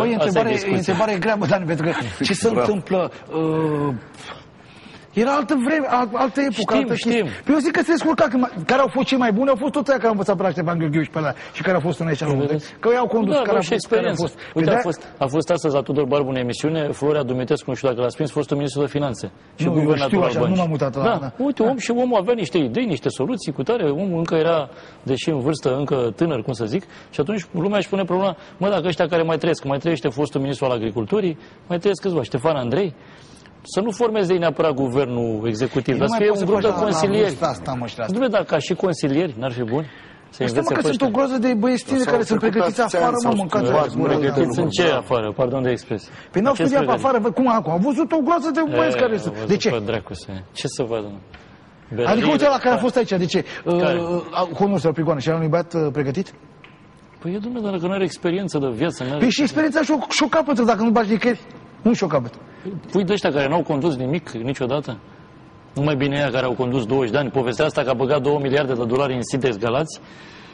Băi, asta e întrebare, discuția. întrebare grea, bă, Dani, pentru că ce se întâmplă... Uh, era altă vreme, al- altă epocă, Știm, altă chestie. știm. Păi eu zic că se descurca, că, care au fost cei mai buni, au fost toți aia care au învățat pe la Ștefan Gheorghiuș și pe la, și care au fost în aici la Londra. Vedeți? Că ei au condus, da, care aveau au și fost, care au experiență. fost. Uite, Păi a de- fost, a fost astăzi la Tudor Barbu în emisiune, Florea Dumitrescu, nu știu dacă l-ați prins, fostul ministru de finanțe și Nu, eu guvernator știu al așa, nu băncii. m-am uitat la- da. da. Uite, om și omul avea niște idei, niște soluții cu tare, omul încă era, deși în vârstă, încă tânăr, cum să zic, și atunci lumea își pune problema, mă, dacă ăștia care mai trăiesc, mai trăiește fostul ministru al agriculturii, mai trăiesc câțiva, Ștefan Andrei, să nu formeze ei neapărat guvernul executiv, dar Nu să mai fie poți un să grup de faci la- la consilieri. vârsta asta, mă, și la asta. Dumne, dar ca și consilieri, n-ar fi bun? Să Păi Stai mă învețe că pe sunt o ăștia. groază de băiețini S-au care sunt trecut pregătiți atâția afară, ani, mă, s-au mâncați schimbat, aia. mă, Pregătiți în ce Da. afară? Pardon de expresie. Păi n-au Ce studiat pe pregătiți? afară, vă, cum acum? Am văzut o groază de băieți care E, sunt. am văzut De ce? Pe dracu să Ce să vadă? mă? Adică uite la care a fost aici, de ce? Care? Conul să prigoană și era unui băiat uh, pregătit? Păi e dumne, dar dacă nu are experiență de viață, nu are... Păi și experiența și-o, și-o capătă dacă nu bagi nicăieri. Nu și-o capătă. Pui de ăștia care n-au condus nimic niciodată? Nu mai bine ea care au condus 20 de ani. Povestea asta că a băgat 2 miliarde de dolari în Sidex Galați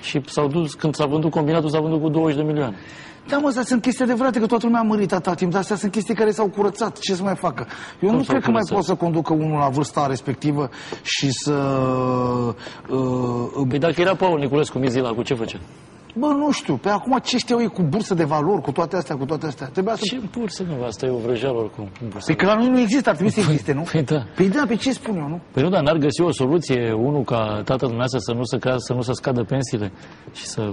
și s-au dus, când s-a vândut combinatul, s-a vândut cu 20 de milioane. Da, mă, astea sunt chestii adevărate, că toată lumea a mărit atâta timp, dar astea sunt chestii care s-au curățat. Ce să mai facă? Eu nu s-au cred că mai curățat? pot să conducă unul la vârsta respectivă și să... Uh, Păi dacă era Paul Niculescu Mizila, cu ce făcea? Bă, nu știu, pe acum ce știau ei cu bursă de valori, cu toate astea, cu toate astea? Trebuia să... Ce bursă, nu? Asta e o vrăjeală oricum. Bursă. Păi că la noi nu există, ar trebui să existe, nu? Păi da. Păi da, pe ce spun eu, nu? Păi nu, dar n-ar găsi o soluție, unul ca tatăl dumneavoastră să nu se, ca, să nu se scadă pensiile și să...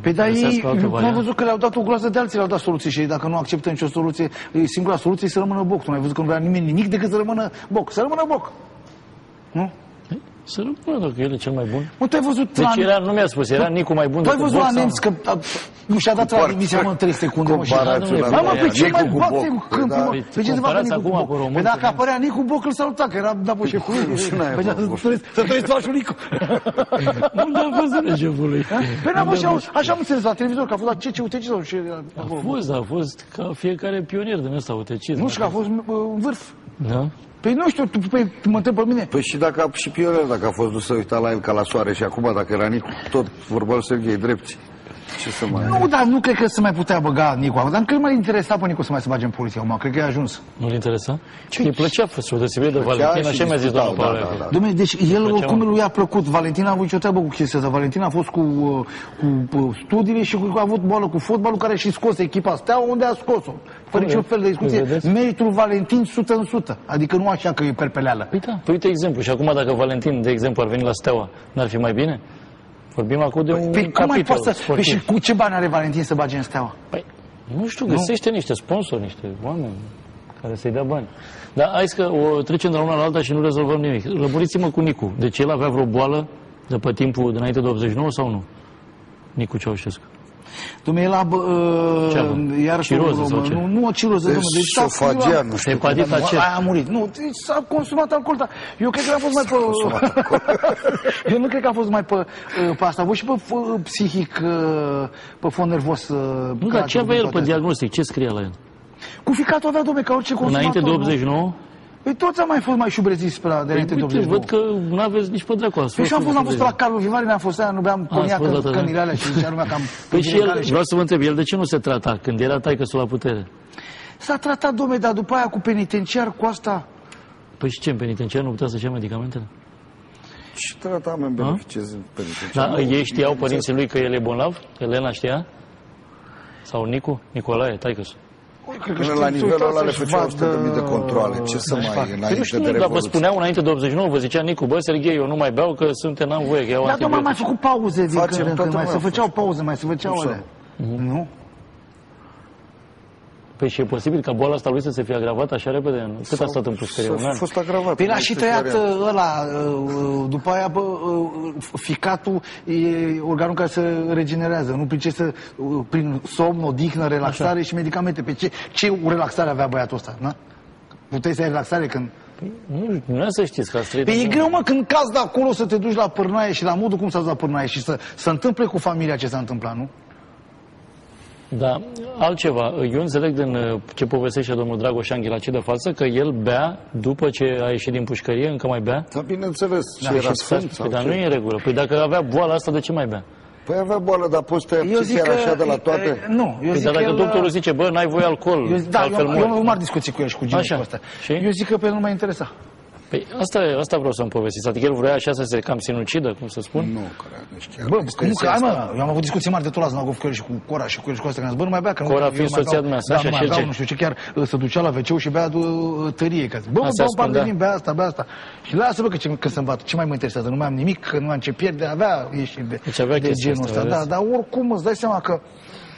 Păi da, ei, Găsească altă eu am variantă. văzut că le-au dat o groază de alții, le-au dat soluții și ei, dacă nu acceptă nicio soluție, e singura soluție e să rămână boc. Tu nu ai văzut că nu vrea nimeni nimic decât să rămână boc. Să rămână boc. Nu? Să rămână dacă el e cel mai bun. Nu te-ai văzut Deci la... era, nu mi-a spus, era Nicu mai bun Tu ai decât văzut la Boc sau nemți nu? că a, nu și-a dat la Compar- demisia, mă, în 3 secunde, mă, și... Comparația la- Hai mă, pe ce Nicu mai cu bate Boc. cu Păi câmpul, da. mă? Păi, Pe ce se bate comparați Nicu cu acum Boc? cu român, Păi dacă cu apărea Nicu Boc, îl saluta, că era da, bă, șeful lui. Și n-ai Păi, avut. să trăiesc fașul Nicu. Unde a fost regeful lui? Păi n-am așa, așa am înțeles la televizor, că a fost la CCUTC sau ce A acolo. fost, a fost ca fiecare pionier din ăsta utecis. Nu știu că a fost uh, în vârf. Da? Păi nu știu, tu, păi, tu mă întreb pe mine. Păi și dacă a, și pioner, dacă a fost dus să uita la el ca la soare și acum dacă era Nicu, tot vorba lui Serghei drepți. Ce să mai... Nu, dar nu cred că se mai putea băga Nicu acum. Dar nu cred că mai interesa pe Nicu să mai se bage în poliție acum. Cred că e ajuns. Nu-l interesa? Ce îi plăcea spre o deosebire de Valentina, și așa mi-a zis discutau, doamna Paula. da, da, Iacob. da. Dom'le, deci el Plăcea, oricum mă. lui a plăcut. Valentina a avut nicio treabă cu chestia asta. Valentina a fost cu, uh, cu, cu studiile și cu, a avut boală cu fotbalul care și scos echipa Steaua unde a scos-o. Fără niciun fel de discuție. vedeți? Meritul Valentin 100 în 100. Adică nu așa că e perpeleală. Păi da, păi uite exemplu. Și acum dacă Valentin, de exemplu, ar veni la Steaua, n-ar fi mai bine? Vorbim acum de un Păi cum mai capitol poți să... Păi sportiv. și cu ce bani are Valentin să bage în Steaua? Păi, nu știu, găsește niște sponsori, niște oameni care să-i dea bani. Dar hai că o trecem de la una la alta și nu rezolvăm nimic. Lămuriți-mă cu Nicu. Deci el avea vreo boală de pe timpul dinainte de 89 sau nu? Nicu Ceaușescu. Dom'le, el a... bă, Ce a uh, avut? iar Ciroză sau ce? Nu, nu o ciroză, Deci domnule. Deci s-a sofagian, nu știu. Hepatita C. Aia a murit. Nu, deci s-a consumat alcool, dar eu cred că a fost mai pe... eu nu cred că a fost mai pe, uh, pe asta. A avut și pe uh, psihic, uh, pe fond nervos. uh, Nu, că dar a ce trecut avea el toate pe astea. diagnostic? Ce scria la el? Cu ficatul avea, domne, ca orice consumator. Înainte de nu? 89? Păi toți am mai fost mai șubreziți pe la de înainte de Păi, Uite, 89. văd că nu aveți nici pe dracu. ați Păi și am fost, am fost pe la la Carlu Vivari, mi-am fost aia, nu beam coniac fost în data, da. cănile alea și zicea lumea că am... Păi și cănile el, cale și- vreau să vă întreb, el de ce nu se trata când era taică la putere? S-a tratat, domne, dar după aia cu penitenciar, cu asta... Păi și ce, în penitenciar nu putea să-și ia medicamentele? Și tratament beneficiez în penitenciar. Da, ei știau părinții lui că el e bolnav? Elena știa? Sau Nicu? Nicolae, taică Ui, cred că Până știu, la se nivelul ăla le uitați făceau să-și 100.000 de vadă- controle. Ce să mai Păi nu înainte știu, de dar vă Revoluție? spuneau înainte de 89, vă zicea Nicu, bă, Serghei, eu nu mai beau că sunt n-am voie, că iau Da, domnule, am mai antibiotice. făcut pauze din Facem, când în toată când, mai se lumea a făceau făcut. pauze, mai se făceau Nu alea. Nu? Păi și e posibil ca boala asta lui să se fie agravat așa repede? Cât a stat în pușcărie? Un S-a an? fost agravat. Păi l-a nu și știu tăiat care e. uh, ăla, uh, după aia, bă, uh, ficatul e organul care se regenerează, nu prin ce să, uh, prin somn, odihnă, relaxare și medicamente. Pe ce, ce relaxare avea băiatul ăsta, na? Puteai să ai relaxare când... Nu, nu să știți că ați trăit. Păi e în- greu, mă, când cazi de acolo să te duci la pârnaie și la modul cum s-a dus la pârnaie și să se întâmple cu familia ce s-a întâmplat, nu? Da, altceva. Eu înțeleg din uh, ce povestește domnul Dragoș Anghela, ce de față, că el bea după ce a ieșit din pușcărie, încă mai bea? Dar bineînțeles, ce Da, era și sfânt Păi, sau dar ce? nu e în regulă. Păi dacă avea boala asta, de ce mai bea? Păi avea boală, dar poți să te Eu abții zic chiar că... așa de la e, toate? e, Nu, eu Păi, zic dar dacă că el, doctorul zice, bă, n-ai voie alcool, eu, da, altfel eu, mori. eu nu m-ar discuții cu el și cu Așa. Gini ăsta. Și? Eu zic că pe el nu m-a interesat. Păi asta, e- asta vreau să-mi povestiți. Adică el vrea așa să se cam sinucidă, cum să spun? Nu, care deci chiar Bă, este că nu, că ai, asta. mă, eu am avut discuții mari de tot la Znagov cu el și cu Cora și cu el și cu asta, că am zis, bă, nu mai bea, că nu, Cora eu fiind mai soția beau. dumneavoastră, da, așa, nu mai și el beau, ce? nu știu ce, chiar uh, se ducea la wc și bea uh, tărie, că zic, bă, Asta bă, un par de ascundea. vin, bea asta, bea asta. Și lasă, bă, că ce, că să-mi bat, ce mai mă interesează, nu mai am nimic, că nu am ce pierde, avea ieșiri de, Deci avea de chestia genul asta, ăsta. Da, vedeți? dar oricum îți dai seama că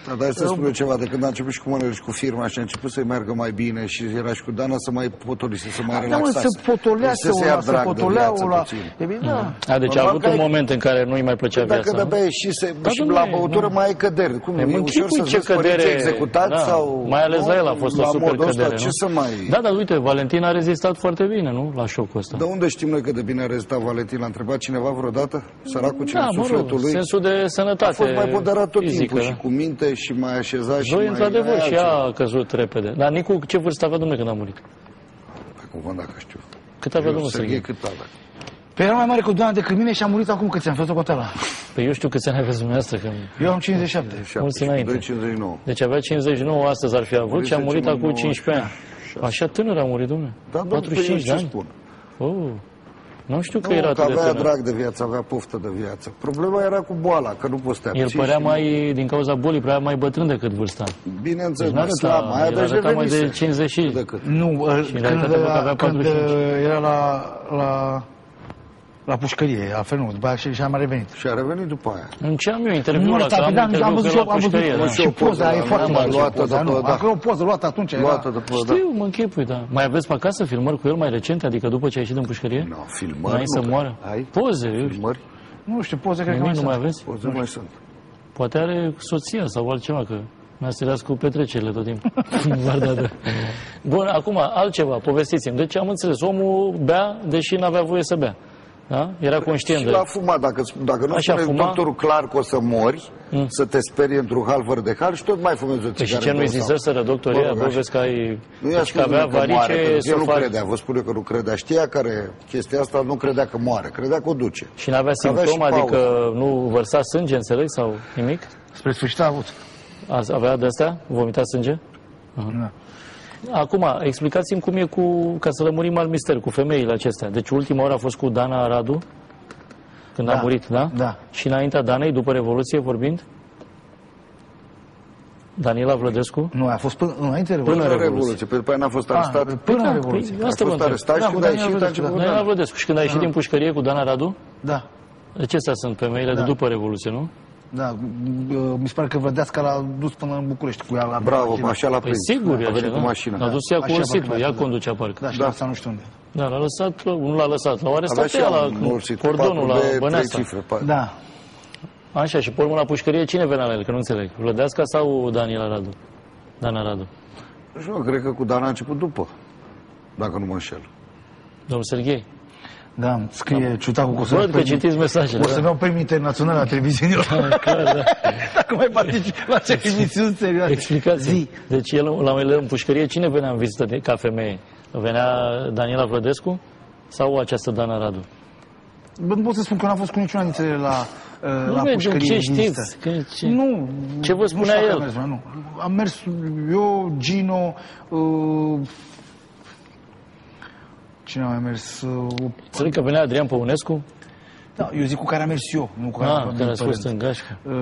Da, dar să spun eu ceva, de când a început și cu mânele și cu firma și a început să-i meargă mai bine și era și cu Dana să mai potolise, să mai da, mă, relaxați. să potolească Să se ia ăla, să drag de potolea viață ăla. puțin. E bine, da. A, deci a Normal avut că un ai- moment în care nu-i mai plăcea Dacă viața. de bea și, se, Da, și domnule, la băutură da. mai ai căderi. Cum Păi e mă ușor închipui să ce vezi părinții cădere... executați da, sau... Mai ales nu, la el a fost o la super modul ăsta, cădere, Ce nu? să mai... Da, dar uite, Valentin a rezistat foarte bine, nu? La șocul ăsta. De unde știm noi cât de bine a rezistat Valentin? L-a întrebat cineva vreodată? Săracul cine da, mă sufletul rog, lui? sensul de sănătate A fost mai moderat tot fizică, timpul da. și cu minte și mai așezat și Doi, mai... într-adevăr, aia și altceva. ea a căzut repede. Dar Nicu, ce vârstă avea domnule când a murit? Pe cuvânt dacă știu. Cât avea Eu, domnul Serghei, Serghei? cât avea? Pe era mai mare cu doamna decât mine și a murit acum câți ani, fă socoteala. Păi eu știu câți ani aveți dumneavoastră când... Eu am 57. Mulți înainte. 259. Deci avea 59, astăzi ar fi avut Murit și a murit acum 19, 15 ani. Așa tânăr a murit, domnule? Da, domnule, 45 eu de ce ani? spun? Oh, nu știu că Nu, era că atât de avea tânăr. drag de viață, avea poftă de viață. Problema era cu boala, că nu poți să te El abții părea și- mai, din cauza bolii, părea mai bătrân decât vârsta. Bineînțeles, Deci mai n-arăta- slab, mai el deci arăta mai de revenise. 50 și- De cât? Nu, uh, în când, realitate, bă, că avea când 45. uh, era la, la, la pușcărie, la fel nu, după aia și, și a mai revenit. Și a revenit după aia. În ce am eu interviul Nu, ăla, că da, am da, interviu am cu văzut el și eu, la am pușcărie, văzut da. și poza, e da, foarte am mare luat-o poza, de nu, pe- da. acolo o poză luată atunci era... Luată de pe, da. Știu, mă închipui, da. Mai aveți pe acasă filmări cu el mai recente, adică după ce a ieșit din pușcărie? Nu, filmări Înainte nu să cred. moară? Ai? Poze, eu știu. Filmări? Nu știu, poze cred că Nimic mai nu mai sunt. aveți? Poze mai sunt. Poate are soția sau altceva, că mi-a stirat cu petrecerile tot timpul. V-ar da, da. Bun, acum, altceva, povestiți-mi. Deci am înțeles, omul bea, deși n-avea voie să bea. Da? Era conștient Și de... la fumat, dacă, dacă nu Așa, spune fuma? doctorul clar că o să mori, să te sperie într-un hal fără de hal și tot mai fumezi o Păi și țigară. ce nu-i două sau- ziseseră doctoria? Mă rog, Bă, așa. vezi că ai... Nu i-a deci că spus avea că moare, varice, că să el nu fac... credea, vă spun eu că nu credea. Știa care chestia asta, nu credea că moare, credea că o duce. Și n-avea Că avea și simptome, adică pauză. nu vărsa sânge, înțeleg, sau nimic? Spre sfârșit a avut. A- Avea de astea? Vomita sânge? Da. Acum, explicați-mi cum e cu, ca să lămurim al mister, cu femeile acestea. Deci ultima oară a fost cu Dana Radu, când a Da. murit, da? Da. Și înaintea Danei, după Revoluție vorbind? Daniela Vlădescu? Nu, a fost până, înainte de Până Până Revoluție. în Revoluție, pe după aia n-a fost Ah, arestat. Până Da, în Revoluție. păi, A asta vă fost întreb. arestat Da, și cu când a Daniela ieșit a Vlădescu, început Daniela da. Vlădescu. Și când a ieșit din pușcărie cu Dana Radu? Da. Deci astea sunt femeile de Da. după Revoluție, nu? Da, m- mi se pare că Vlădeasca l-a dus până în București cu ea la Bravo, mașină. așa l-a Păi prins. sigur, e a așa, venit da? cu mașina. L-a dus ea cu Așa Orsitul, parcă ea da. conducea parcă. Da, și Da. da. asta nu știu unde. Da, l-a lăsat, nu l-a lăsat, l-au Avea arestat și pe ea ea la un ursit, cordonul, la patru de trei Băneasa. cifre. pa- Da. Așa, și pe urmă la pușcărie cine venea la el, că nu înțeleg. Vlădeasca sau Daniela Radu? Dana Radu. Nu știu, cred că cu Dana a început după, dacă nu mă înșel. Domnul Serghei. Da, scrie ciutacul că o să Văd că citiți mesajele. O să-mi da? iau premii internaționale la televiziunilor. Clar, da. Dacă mai participi la ce emisiuni serioase. Explicați. Zi. Deci el, la el în pușcărie, cine venea în vizită de, ca femeie? Venea Daniela Vlădescu sau această Dana Radu? Bă, nu pot să spun că n-am fost cu niciuna dintre ele la, uh, la mergem, pușcărie ce în știți? vizită. Că, ce? Nu. Ce vă nu spunea știu el? dacă Am mers, nu. Am mers eu, Gino, uh, cine a mai mers? Uh, Înțeleg că venea Adrian Păunescu? da, eu zic cu care am mers eu, nu cu care Ah, am care a din fost Părinte. în gașcă. Uh,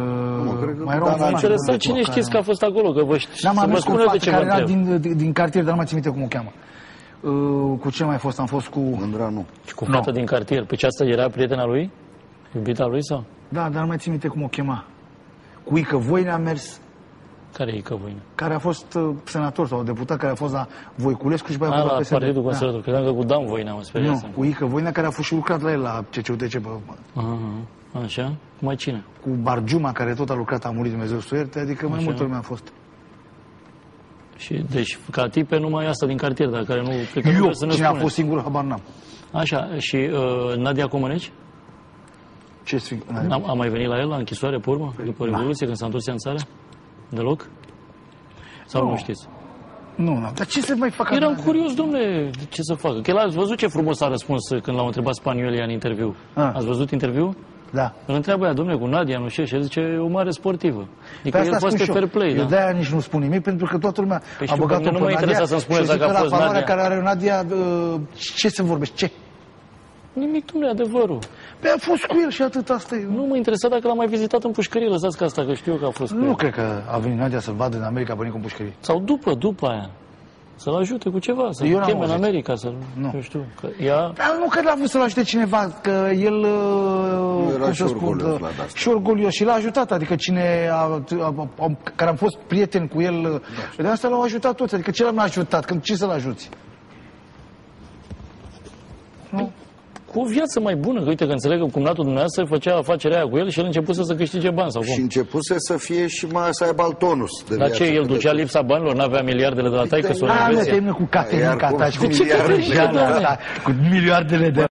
Nu, cred că mai cu erau Dana mai Interesant cu cine care- știți că a fost acolo, că vă știți. Da, să m-am vă mers cu o spună de fată ce vă care era întreb. din, din, din cartier, dar nu mai țin minte cum o cheamă. Uh, cu ce mai fost? Am fost cu... Mândra nu. Și cu fata din cartier. Pe ce asta era prietena lui? Iubita lui sau? Da, dar nu mai țin minte cum o chema. Cu Ică Voine am mers, Care e căvâine? care a fost uh, senator sau deputat, care a fost la Voiculescu și pe aia A, a la fost la PSD. Partidul Da. Conservator. Credeam că cu Dan Voina am speriat. Nu, cu Ică Voine, care a fost și lucrat la el la CCUTC, bă, Aha, așa? Mai cine? cu Bargiuma, care tot a lucrat, a murit Dumnezeu să o ierte, adică mai Așa. multă lume a fost. Și, deci, ca tipe, numai asta din cartier, dar care nu... Cred că nu Eu, vreți să ne cine a spuneți. fost singur, habar n-am. Așa, și uh, Nadia Comăneci? Ce sfânt? A, a mai venit la el la închisoare pe urmă, după Revoluție, când s-a întors ea în țară? Deloc? Sau nu, Nu. știți? Nu, nu, dar ce să mai facă? Eram curios, domnule, ce să facă. Că el ați văzut ce frumos a răspuns când l-au întrebat Spanielia în interviu. Ah. Ați văzut interviu? Da. Îl întreabă ea, domnule, cu Nadia, nu știu, și el zice, e o mare sportivă. Adică Pe el asta spun poate și eu. fair play, Eu da. de-aia nici nu spun nimic, pentru că toată lumea Păi a știu, băgat-o pe mine nu pe mă Nadia interesează să-mi spuneți și eu zic dacă a că la fost valoarea Nadia. care are Nadia, uh, ce se vorbește? Ce? Nimic nu e adevărul. Păi a fost cu el și atât, asta e. Nu mă interesa dacă l-am mai vizitat în pușcărie, lăsați că asta, că știu că a fost cu Nu el. cred că a venit Nadia să vadă în America venit cu pușcărie. Sau după, după aia. Să-l ajute cu ceva, să-l Eu n-am cheme în auzit. America, să Nu. nu știu. Că ea, Dar nu cred că l-a vrut să-l ajute cineva, că el, uh, era cum și să spun, orgolios uh, la de-asta. și orgolios și l-a ajutat, adică cine a, a, a, care am fost prieten cu el, uh, de asta l-au ajutat toți, adică ce l-am ajutat, când ce să-l ajuți? Nu? Cu o viață mai bună, că uite că înțeleg că cumnatul dumneavoastră făcea afacerea aia cu el și el începuse să câștige bani sau cum. Și începuse să fie și mai să aibă alt tonus de Dar viață. ce, el Că ducea de- lipsa banilor, n-avea miliardele de la taică sau A, nu, Elveția? termină cu Caterin Iar cum- Cataci, cu De ce miliardele Caterin, de domnule? asta, cu miliardele de